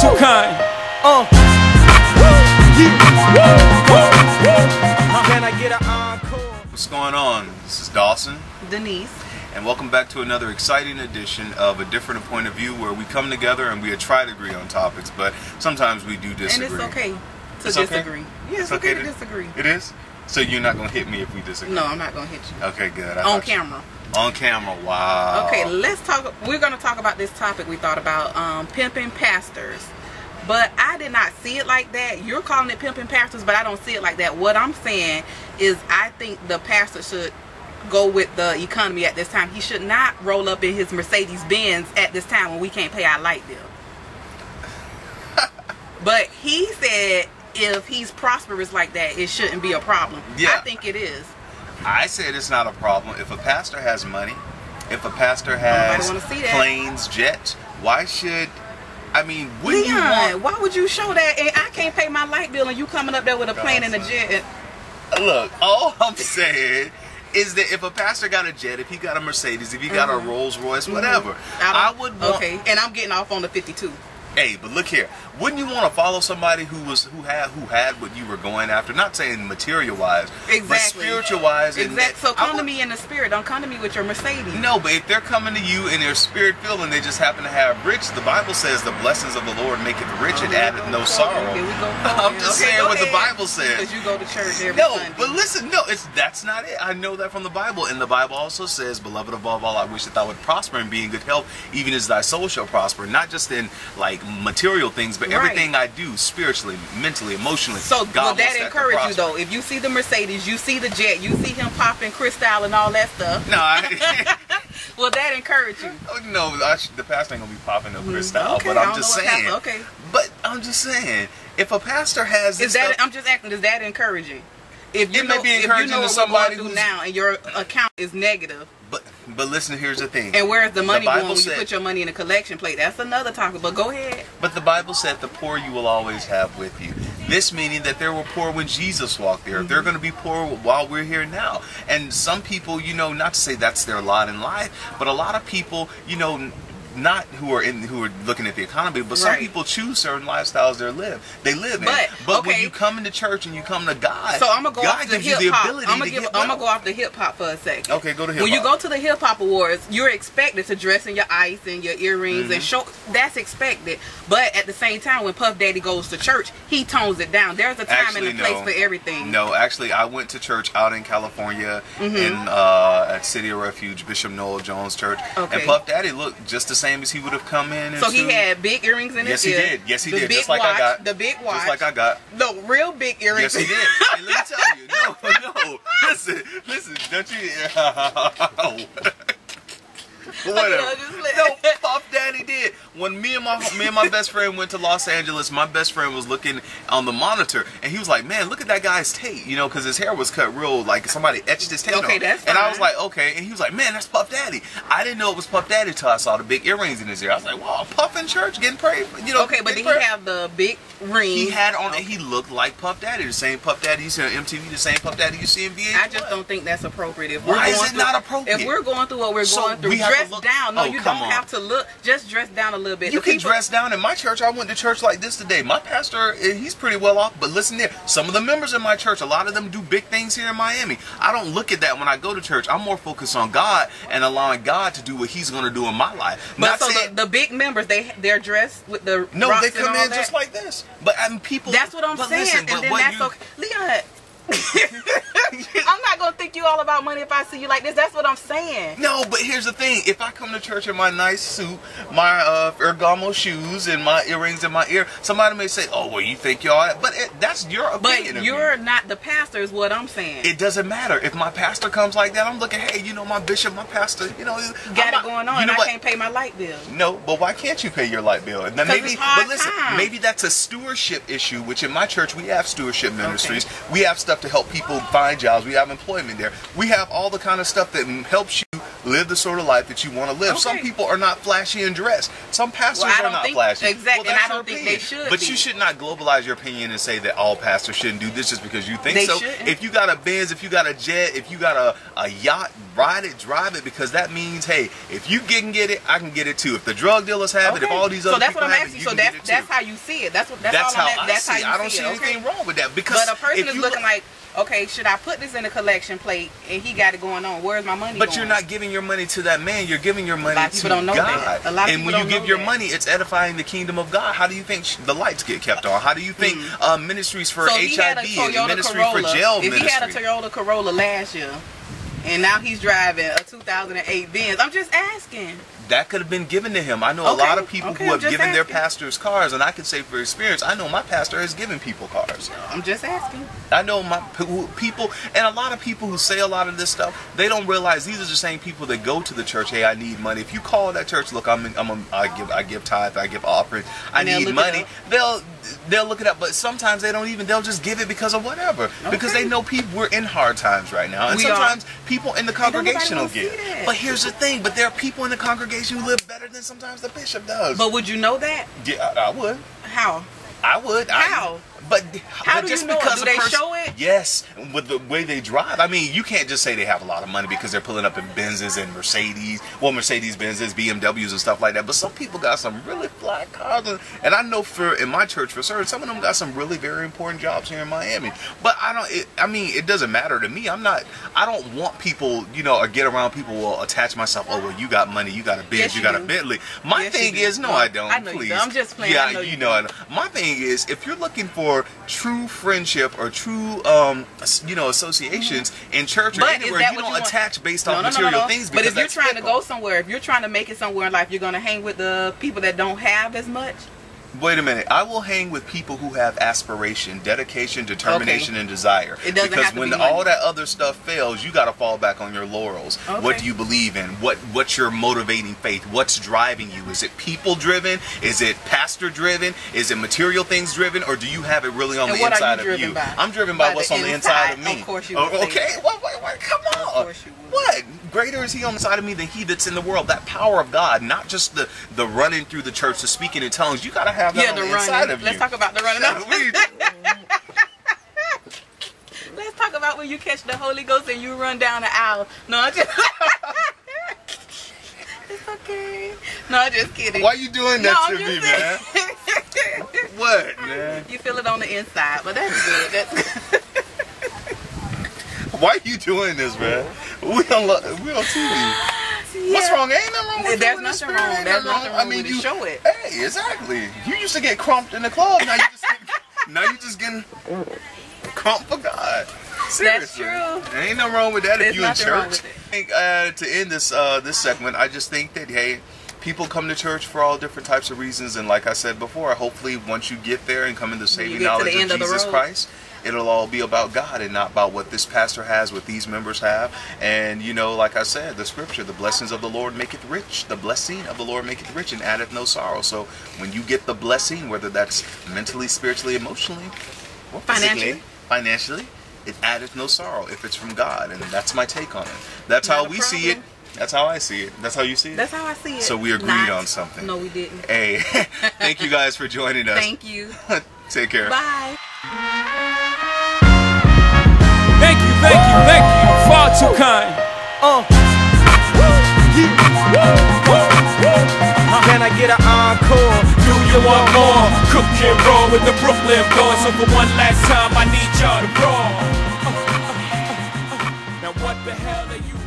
too kind. Uh. Can I get an encore? What's going on? This is Dawson, Denise. and welcome back to another exciting edition of A Different Point of View where we come together and we try to agree on topics, but sometimes we do disagree. And it's okay to It's okay? disagree. Yeah, it's, okay, to disagree. It is? So you're not going to hit me if we disagree? No, I'm not gonna hit you. Okay, good. I On thought you- camera. On camera, wow. Okay, let's talk. We're gonna talk about this topic we thought about um, pimping pastors. But I did not see it like that. You're calling it pimping pastors, but I don't see it like that. What I'm saying is, I think the pastor should go with the economy at this time. He should not roll up in his Mercedes Benz at this time when we can't pay our light bill. but he said if he's prosperous like that, it shouldn't be a problem. Yeah. I think it is. I said it's not a problem. If a pastor has money, if a pastor has wanna see that. planes, jets, why should, I mean, Leon, want, why would you show that? And I can't pay my light bill, and you coming up there with a plane and a jet. Look, all I'm saying is that if a pastor got a jet, if he got a Mercedes, if he got a mm-hmm. Rolls Royce, mm-hmm. whatever, I, don't- would want. Okay, and I'm getting off on the 52. Hey, but look here. Wouldn't you want to follow somebody who was who had who had what you were going after? Not saying material wise, exactly. but spiritual wise. Exactly. So come to me in the spirit. Don't come to me with your Mercedes. No, but if they're coming to you in they're spirit filled and they just happen to have rich, the Bible says the blessings of the Lord make it rich and oh, addeth no sorrow. Here we go. I'm just Okay, saying what the. Bible says. Because you go to church every No, Sunday. but listen, no, it's that's not it. I know that from the Bible, and the Bible also says, "Beloved above all, I wish that thou would prosper and be in good health, even as thy soul shall prosper." Not just in like material things, but Right. everything I do, spiritually, mentally, emotionally. So God will that encourage you though? If you see the Mercedes, you see the jet, you see him popping crystal and all that stuff. No, I, Will that encourage you? oh, no, I sh- the pastor ain't gonna be popping no crystal, Mm, Okay, but I'm just saying. Okay. But I'm just saying, if a pastor has this Is that? stuff- I'm just asking. Is that encouraging? If you may know, be if you encouraging know to somebody who's- now, and your account is negative, but but listen, here's the thing. and where's the money Bible going when you put your money in a collection plate? That's another topic. But go ahead. But the Bible said the poor you will always have with you. This meaning that there were poor when Jesus walked there. They're going to be poor while we're here now. And some people, you know, not to say that's their lot in life, but a lot of people, you know, not who are in who are looking at the economy, but some Right. people choose certain lifestyles they live. They live in. But, but when you come into church and you come to God, So I'm gonna go God off the gives you hip the hop. ability I'm to gonna give. I'm gonna go off the hip hop for a second. Okay, go to hip When you go to the hip hop awards, you're expected to dress in your ice and your earrings Mm-hmm. and show. That's expected. But at the same time, when Puff Daddy goes to church, he tones it down. There's a time Actually, and a place no. for everything. No, actually, I went to church out in California Mm-hmm. in uh, at City of Refuge, Bishop Noel Jones Church. Okay. And Puff Daddy looked just the same as he would have come in. So he had big earrings in Yes, his he did. Yes, he the did. Big Just like watch, I got. The big watch. Just like I got. No, real big earrings. Yes, he did. hey, let me tell you. No, no. Listen, listen. Don't you? Whatever. know, just let- No, Puff Daddy did. When me and my me and my best friend went to Los Angeles, my best friend was looking on the monitor, and he was like, "Man, look at that guy's tape," you know, because his hair was cut real like somebody etched his tape. Okay, on. that's And I was like, "Okay," and he was like, "Man, that's Puff Daddy." I didn't know it was Puff Daddy till I saw the big earrings in his ear. I was like, "Wow, Puff in church getting prayed." You know, Okay, but did he prayed. have the big ring? He had on it. He looked like Puff Daddy, the same Puff Daddy you see on MTV, the same Puff Daddy you see in VH. I just don't think that's appropriate. If Why is it through, not appropriate? If we're going through what we're So going through, we have dress down. No, Oh, you don't on. have to look. Just dress down a little bit. You The can people- dress down in my church. I went to church like this today. My pastor, eh, he's pretty well off, but listen there. Some of the members in my church, a lot of them do big things here in Miami. I don't look at that when I go to church. I'm more focused on God and allowing God to do what He's going to do in my life. But Not so saying, the, the big members, they they're dressed with the no, they come in that. just like this. But I mean, people. That's what I'm but saying, Listen, and but then that's you, okay. Leon, I'm not gonna think you all about money if I see you like this. That's what I'm saying. No, but here's the thing. If I come to church in my nice suit, my uh, Ferragamo shoes, and my earrings in my ear, somebody may say, "Oh, well, you think y'all?" But it, that's your opinion. But you're not the pastor, is what I'm saying. It doesn't matter if my pastor comes like that. I'm looking, hey, you know, my bishop, my pastor, you know, I'm Got not- it going on, You know I what? can't pay my light bill. No, but why can't you pay your light bill? And then 'Cause maybe, but listen, times. maybe that's a stewardship issue. Which in my church we have stewardship ministries. We have stuff to help people find jobs. We have employment there. We have all the kind of stuff that helps you live the sort of life that you want to live. Some people are not flashy in dress. Some pastors Well, are think- flashy. Exactly, Well, and I don't think they should But be. you should not globalize your opinion and say that all pastors shouldn't do this just because you think They so. shouldn't. If you got a Benz, if you got a jet, if you got a, a yacht, ride it, drive it, because that means, hey, if you can get it, I can get it too. If the drug dealers have it, if all these so other that's people what I'm have asking. it, so that's get it too. that's how you see it. That's what that's, That's how I'm I that's see. how it. you I don't see see anything okay? wrong with that because But a person is looking look- like, okay, should I put this in a collection plate and he got it going on? Where's my money? But going? you're not giving your money to that man. You're giving your money lot of to people don't know God. that. A lot of and people when you give your that. money, it's edifying the kingdom of God. How do you think the lights get kept on? How do you think uh, ministries for Mm. so he had a HIV and ministry Corolla. for jail if ministry? he had a Toyota Corolla last year, and now he's driving a 2008 Benz, I'm just asking. that could have been given to him. I know a lot of people okay, who have given their pastors cars, and I can say for experience, I know my pastor has given people cars. I'm just asking. I know my people, and a lot of people who say a lot of this stuff, they don't realize these are the same people that go to the church. Hey, I need money. If you call that church, look, I'm, I'm, a, I give, I give tithe, I give offering, I And need money. They'll, they'll look it up, but sometimes they don't even. They'll just give it because of whatever, because they know people. We're in hard times right now, and We are. sometimes people in the congregation will give. gonna see that. But here's the thing: but there are people in the congregation who live better than sometimes the bishop does. But would you know that? yeah, I, I would. How? I would. I- How? But How but do just you know it? because Do a they show it? Yes, with the way they drive. I mean, you can't just say they have a lot of money because they're pulling up in Benzes and Mercedes, well, Mercedes Benzes, BMWs, and stuff like that. But some people got some really flat cars, and, and I know for in my church for certain, some of them got some really very important jobs here in Miami. But I don't. It, I mean, it doesn't matter to me. I'm not. I don't want people, you know, or get around people will attach myself. Oh, well, you got money, you got a Benz, Yes, you you got a do. Bentley. My Yes, thing is, no, No, I don't. I know you please. don't. I'm just playing. Yeah, I know you you know. My thing is, if you're looking for true friendship or true, um, you know, associations in church or But anywhere, you don't you attach based off no, no, material no, things. But if you're trying to go somewhere, if you're trying to make it somewhere in life, you're gonna hang with the people that don't have as much. Wait a minute. I will hang with people who have aspiration, dedication, determination, and desire. It doesn't because have to when be all money. that other stuff fails, you got to fall back on your laurels. What do you believe in? What What's your motivating faith? What's driving you? Is it people driven? Is it pastor driven? Is it material things driven? Or do you have it really on And the are you inside of you? by? I'm driven by, By what's on the inside of me. Of course you Oh, would Okay. What, what, what, come on. Of course you would. What? Greater is he on the side of me than he that's in the world. That power of God, not just the the running through the church, the speaking in tongues. You got to have that Yeah, the the, running. Let's you. talk about the running. Are? Let's talk about when you catch the Holy Ghost and you run down the aisle. No, I'm just. it's okay. No, I'm just kidding. Why you doing no, that I'm to me, man? saying. What, man? you feel it on the inside, but that's good. That's Why you doing this, man? We on we on TV. What's wrong? Ain't nothing wrong with There's nothing wrong. Ain't There's nothing wrong with it. Show it. Hey, exactly. You used to get crumped in the club. Now you just get, now you just getting crumped for God. Seriously. true. There ain't nothing wrong with that There's if you in church. I think, uh, to end this uh, this segment, I just think that hey, people come to church for all different types of reasons, and like I said before, hopefully once you get there and come into saving the knowledge end of of the Jesus road. Christ, it'll all be about God and not about what this pastor has, what these members have. And you know, like I said, the scripture, the blessings of the Lord maketh rich. The blessing of the Lord maketh rich and addeth no sorrow. So when you get the blessing, whether that's mentally, spiritually, emotionally, or Financially. financially, it addeth no sorrow if it's from God. And that's my take on it. That's Not how we see it. That's how I see it. That's how you see it. That's how I see it. So we agreed Not- on something. No, we didn't. Hey, thank you guys for joining us. Thank you. Take care. Bye. You, thank you. Far too kind. Uh. Can I get an encore? Do you want more? Cook and roll with the Brooklyn boys. So for one last time, I need y'all to roll. Now what the hell are you?